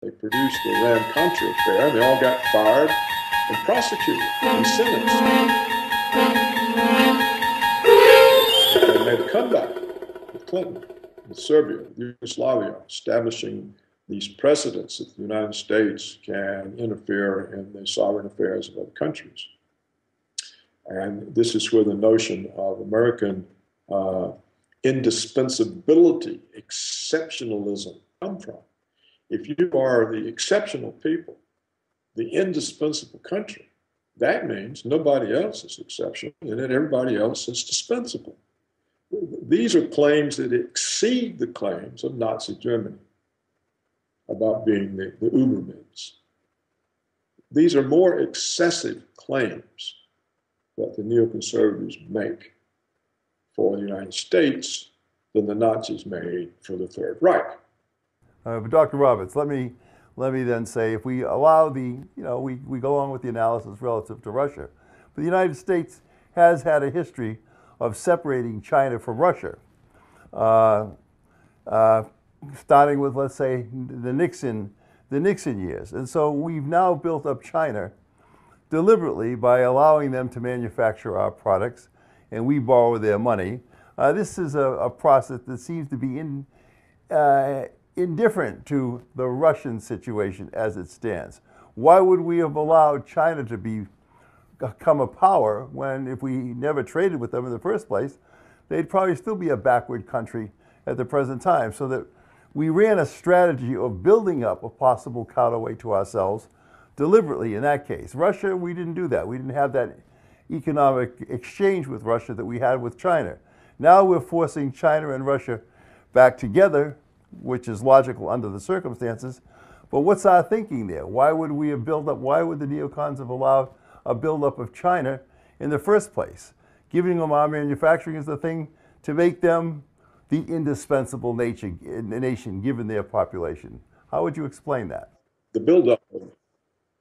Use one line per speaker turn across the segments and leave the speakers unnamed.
They produced the Iran Contra affair, and they all got fired and prosecuted and sentenced. And made a comeback with Clinton, with Serbia, with Yugoslavia, establishing these precedents that the United States can interfere in the sovereign affairs of other countries. And this is where the notion of American uh, indispensability, exceptionalism come from. If you are the exceptional people, the indispensable country, that means nobody else is exceptional and that everybody else is dispensable. These are claims that exceed the claims of Nazi Germany about being the, the. These are more excessive claims that the neoconservatives make for the United States than the Nazis made for the Third Reich.
Uh, but Dr. Roberts, let me let me then say, if we allow the, you know, we, we go on with the analysis relative to Russia, but the United States has had a history of separating China from Russia, uh, uh, starting with, let's say, the Nixon, the Nixon years. And so we've now built up China deliberately by allowing them to manufacture our products and we borrow their money. Uh, this is a, a, process that seems to be in, uh, indifferent to the Russian situation as it stands. Why would we have allowed China to be, become a power when if we never traded with them in the first place, they'd probably still be a backward country at the present time. So that we ran a strategy of building up a possible counterweight to ourselves deliberately in that case. Russia, we didn't do that. We didn't have that economic exchange with Russia that we had with China. Now we're forcing China and Russia back together which is logical under the circumstances. But what's our thinking there? Why would we have built up, why would the neocons have allowed a buildup of China in the first place? Giving them our manufacturing is the thing to make them the indispensable nation, nation given their population. How would you explain that?
The buildup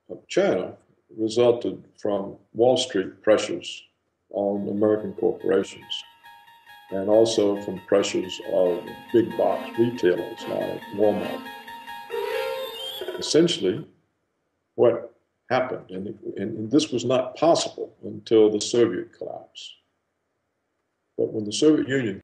of China resulted from Wall Street pressures on American corporations and also from pressures of big box retailers like Walmart. Essentially, what happened, and, and, this was not possible until the Soviet collapse. But when the Soviet Union